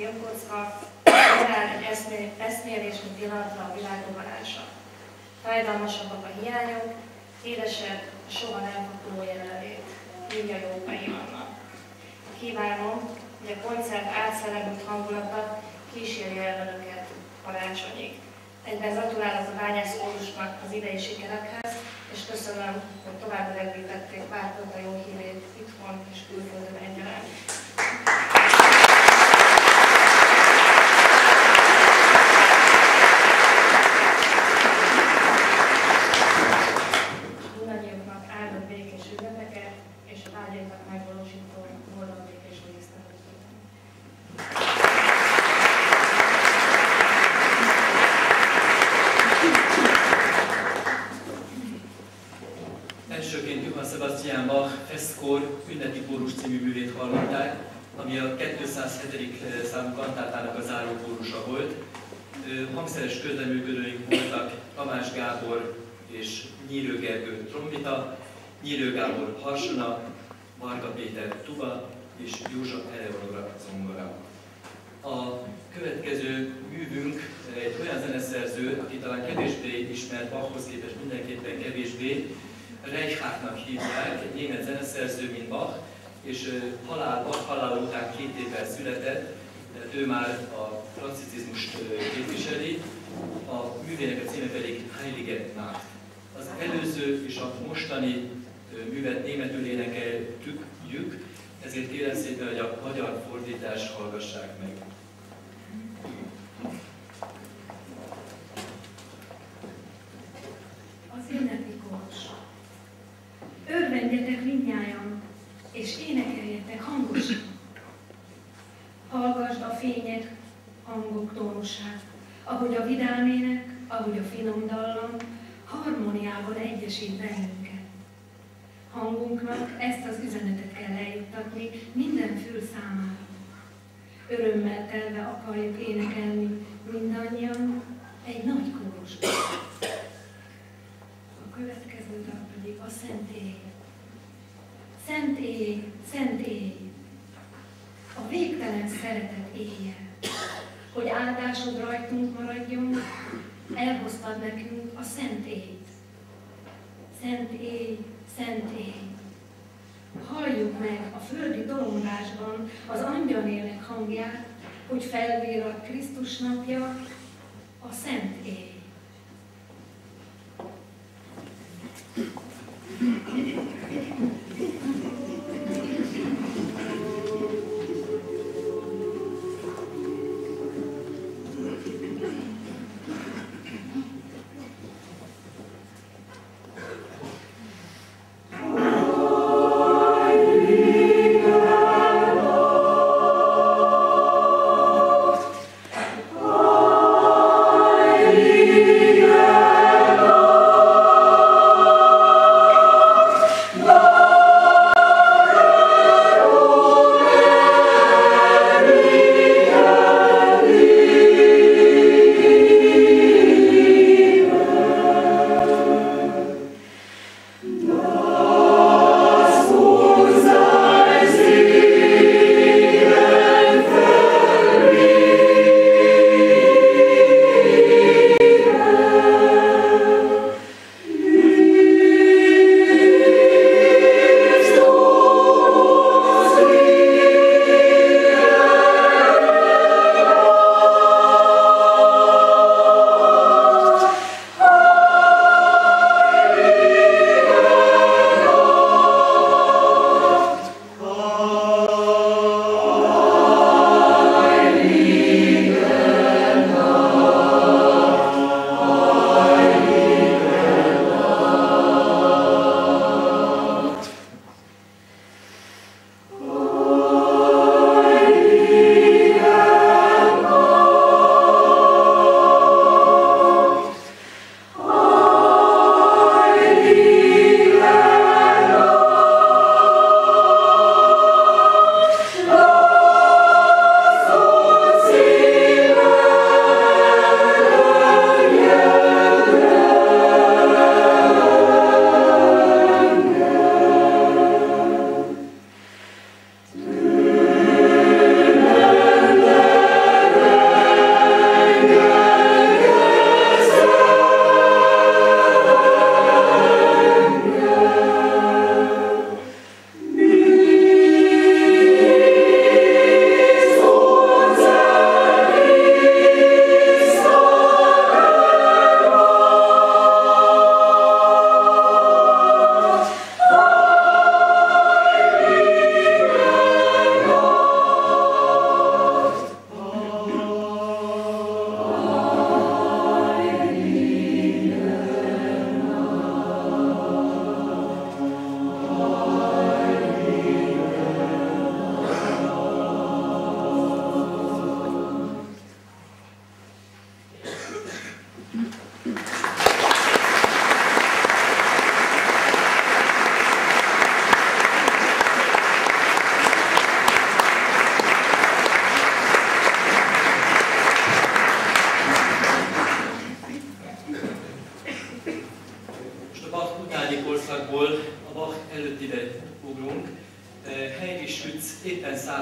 filmkocka, megáll egy eszmél, eszmélésnyi pillanatra a világrobanása. Fájdalmasabbak a hiányok, édesebb a soha nem fakuló jelenlét. Mindja jó vannak. Kívánom, hogy a koncert átszelegült hangulata kísérje el önöket karácsonyig. Egyben gratulálok a bányász kórusnak az idei sikerekhez, és köszönöm, hogy tovább rögzítették Pártot a jó hírét itthon és külföldön egyaránt. Reichhardtnak hívják, egy német zeneszerző, mint Bach, és halál, Bach halála után két évvel született, tehát ő már a klasszicizmust ö, képviseli, a művének a címe pedig Heilige Nacht. Az előző és a mostani művet németül énekeltük, ezért kérem szépen, hogy a magyar fordítást hallgassák meg. Harmóniában egyesít bennünket. Hangunknak ezt az üzenetet kell eljuttatni minden fül számára. Örömmel telve akarjuk énekelni mindannyian egy nagy kórusban. A következő dal pedig a Szent Éj. Szent a végtelen szeretet éje, hogy áldásod rajtunk maradjon, elhoztad nekünk a Szent. Szent Éj, Szent Éj, halljuk meg a földi dolongásban az angyalélek hangját, hogy felvírad Krisztus napja, a Szent Éj.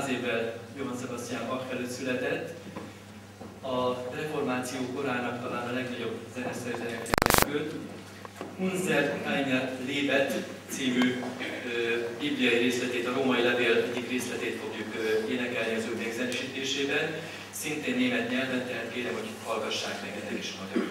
száz évvel Johann Sebastian Bach előtt született. A reformáció korának talán a legnagyobb zeneszerzőnek őt. Unser kleiner Lebet című ö, bibliai részletét, a római levél egyik részletét fogjuk ö, énekelni az ő megzenesítésében. Szintén német nyelven, tehát kérem, hogy hallgassák meg ennek is a magyar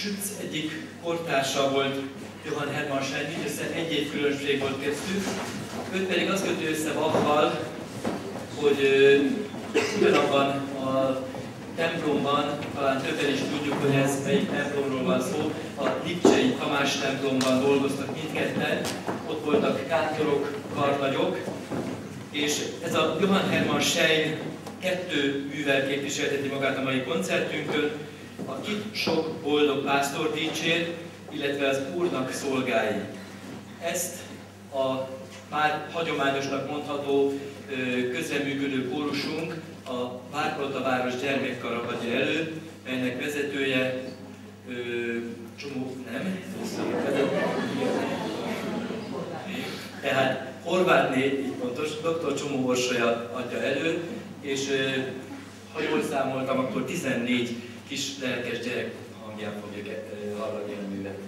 Schütz egyik kortársa volt Johann Hermann Schein, mindössze egy év különbség volt köztük. Őt pedig azt kötő össze Bachval, hogy ugyanabban a templomban, talán többen is tudjuk, hogy ez melyik templomról van szó, a Lipcsei Tamás templomban dolgoztak mindketten, ott voltak kátorok, karnagyok, és ez a Johann Hermann Schein kettő művel képviselteti magát a mai koncertünkön, akit sok boldog pásztor dicsér, illetve az Úrnak szolgái. Ezt a már hagyományosnak mondható közreműködő kórusunk a Várpalota város gyermekkara adja elő, melynek vezetője csomó, nem? Tehát Horvátné, így pontos, dr. Csomó Orsolya adja elő, és ha jól számoltam, akkor 14 kis lelkes gyerek hangján fogjuk hallani a művet.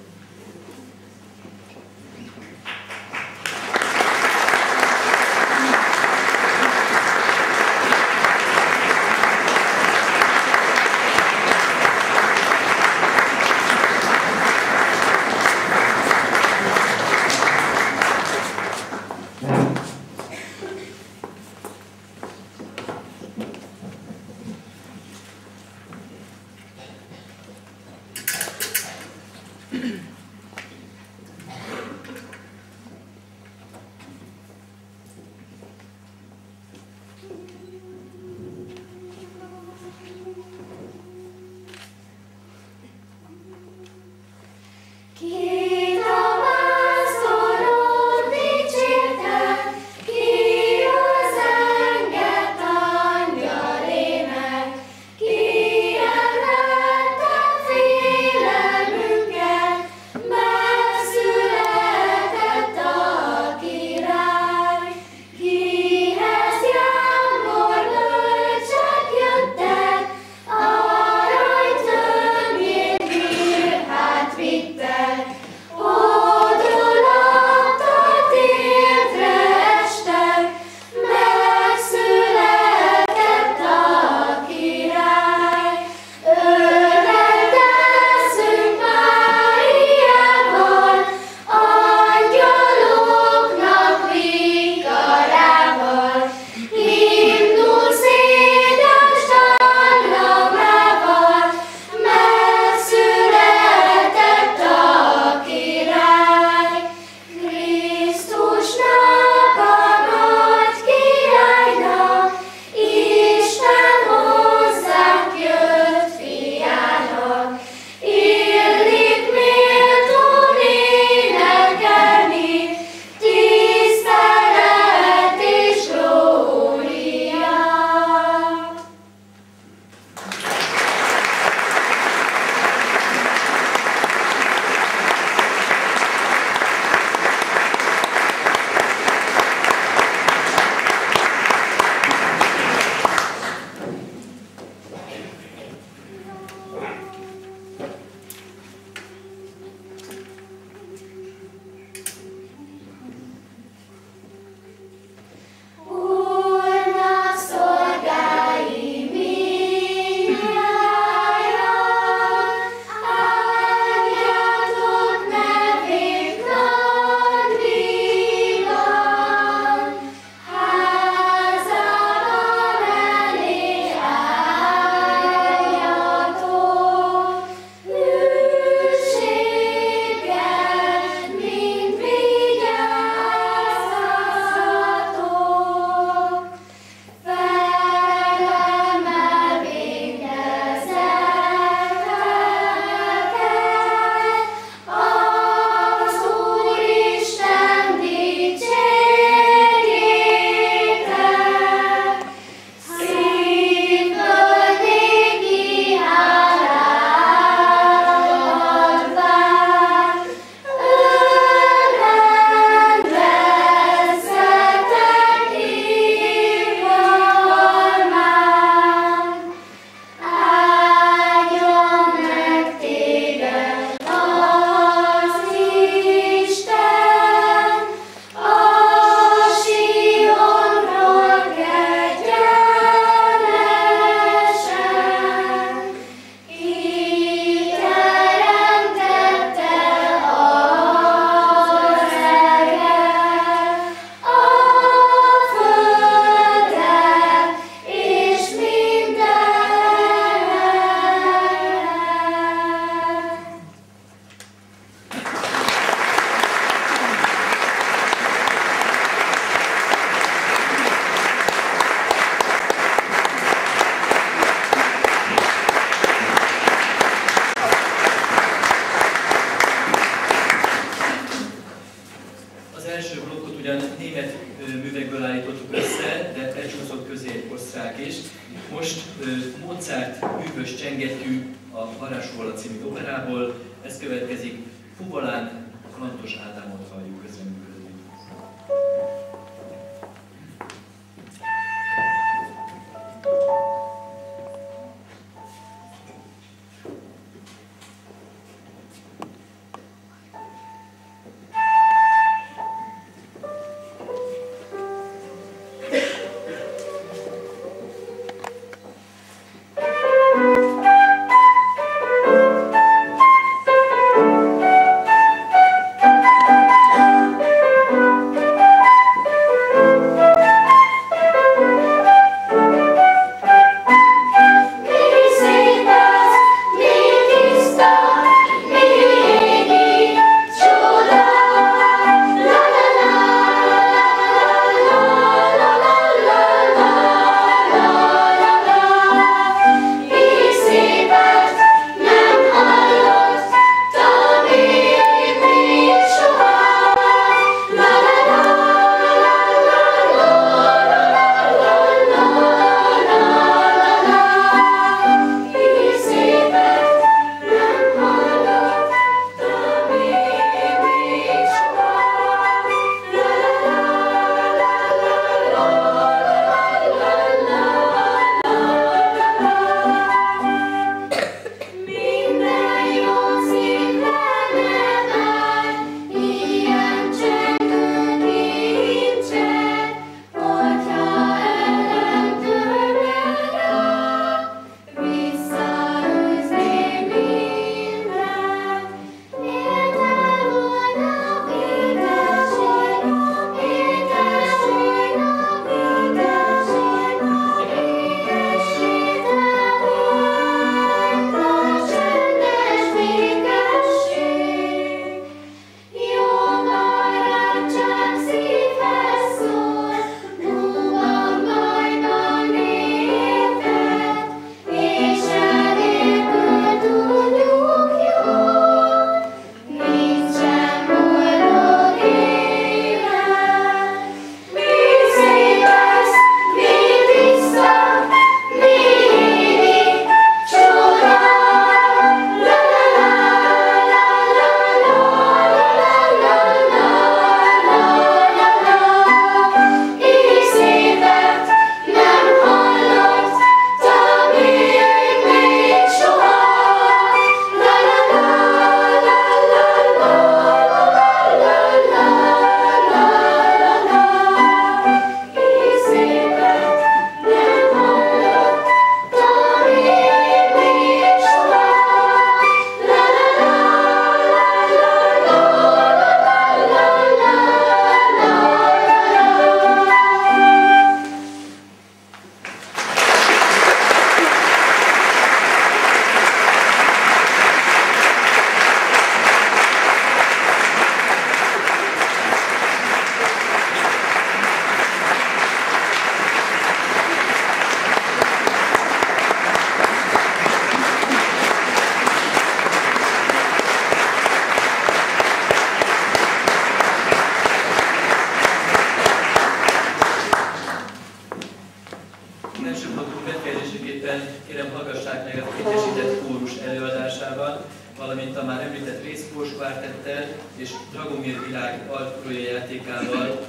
már említett Részkós kvártettel és Dragomir Világ alprojektájával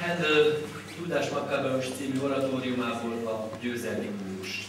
Handel hát, Tudás Makabeus című oratóriumából a győzelmi kúrust.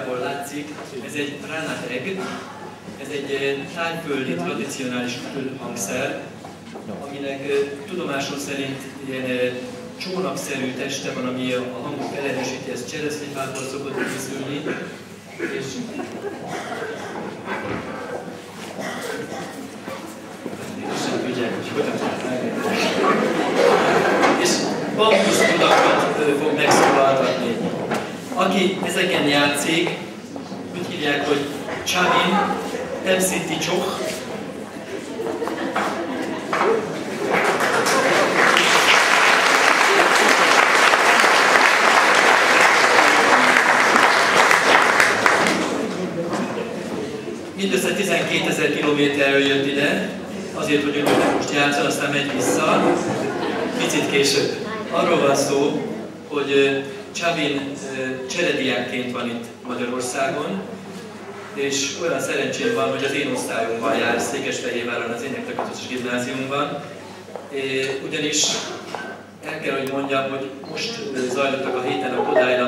Nagyjából látszik, ez egy ranateg, ez egy tájföldi tradicionális hangszer, aminek tudomásom szerint ilyen csónakszerű teste van, ami a hangok elerősíti, ez cseresznyefából szokott készülni, és és bambusztudakat fog megszólaltatni. Aki ezeken játszik, úgy hívják, hogy Chavin, Temsiti Csoch, mindössze 12 ezer kilométerről jött ide, azért, hogy önök most játszol, aztán megy vissza, picit később. Arról van szó, hogy Csavin cserediákként van itt Magyarországon, és olyan szerencsém van, hogy az én osztályomban jár Székesfehérváron az Éneklakatos Gimnáziumban, ugyanis el kell, hogy mondjam, hogy most zajlottak a héten a Kodály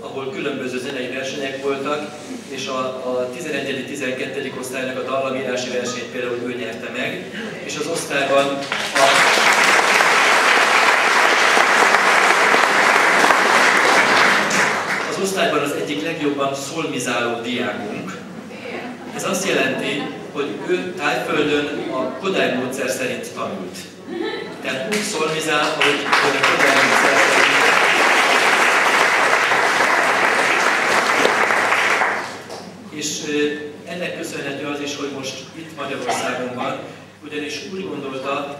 ahol különböző zenei versenyek voltak, és a, a 11.-12. osztálynak a dallamírási versenyt például ő nyerte meg, és az osztályban a az osztályban az egyik legjobban szolmizáló diákunk. Ez azt jelenti, hogy ő tájföldön a Kodály módszer szerint tanult. Tehát úgy szolmizál, hogy, a Kodály módszer szerint és ennek köszönhető az is, hogy most itt Magyarországon van, ugyanis úgy gondolta,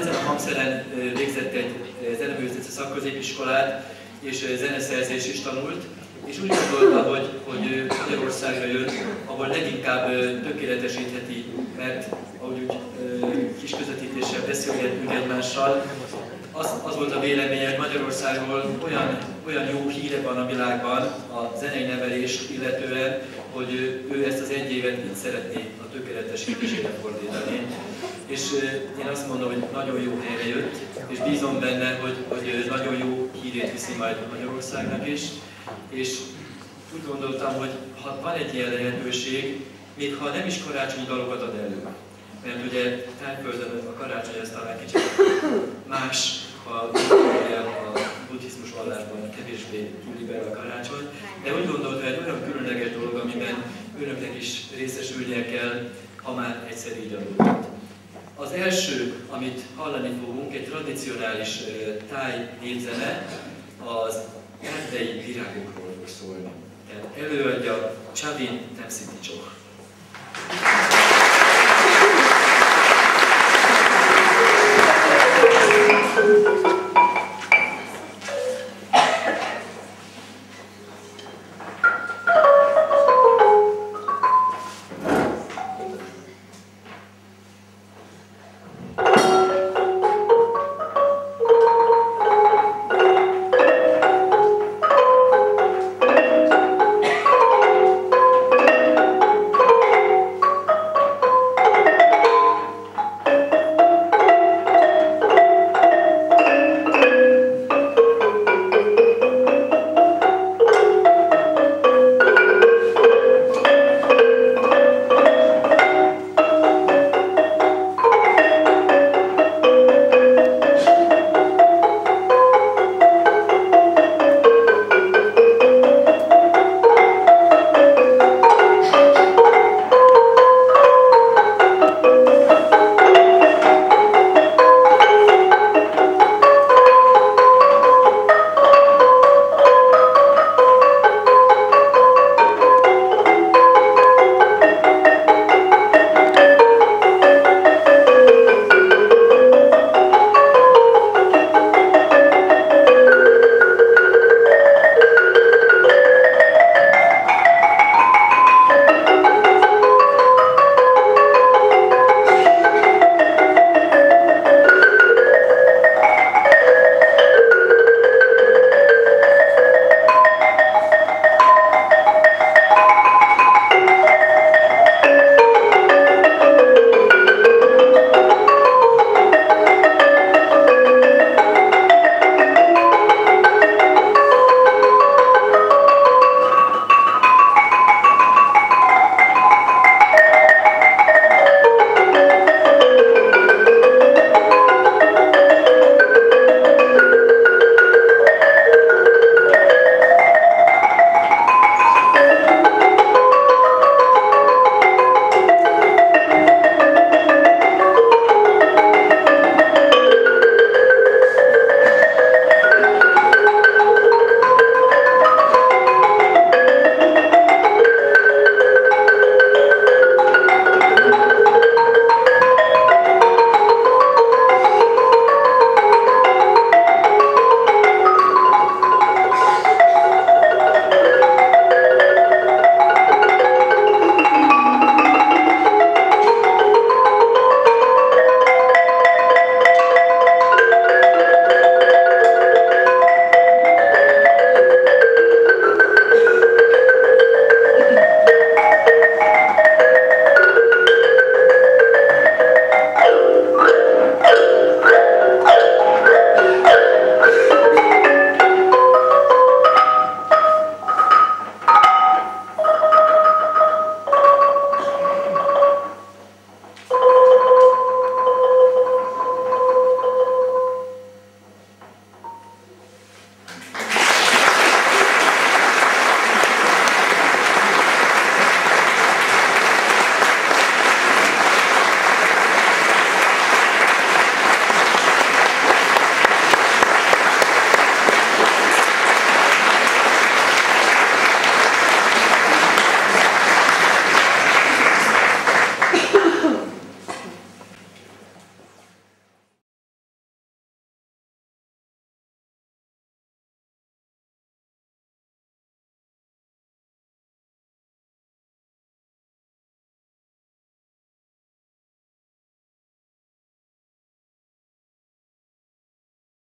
ezen a hangszeren végzett egy zeneművészeti szakközépiskolát, és zeneszerzés is tanult, és úgy gondolta, hogy, hogy Magyarországra jön, ahol leginkább tökéletesítheti, mert ahogy úgy kis közvetítéssel beszélgetünk egymással, az, az volt a véleménye, hogy Magyarországról olyan, olyan jó híre van a világban a zenei nevelést illetően, hogy ő, ő ezt az egy évet így szeretné a tökéletesítésére fordítani. És én azt mondom, hogy nagyon jó helyre jött, és bízom benne, hogy, hogy nagyon jó hírét viszi majd Magyarországnak is. És úgy gondoltam, hogy ha van egy ilyen lehetőség, még ha nem is karácsonyi dalokat ad elő, mert ugye Tájföldön a karácsony az talán kicsit más, a, a buddhizmus vallásban kevésbé liberál a karácsony, de úgy hogy egy olyan különleges dolog, amiben önöknek is részesülnie kell, ha már egyszer így adódott. Az első, amit hallani fogunk, egy tradicionális táj népzene, az erdei virágokról fog szólni. Tehát előadja Csavin Temsziti Csoch.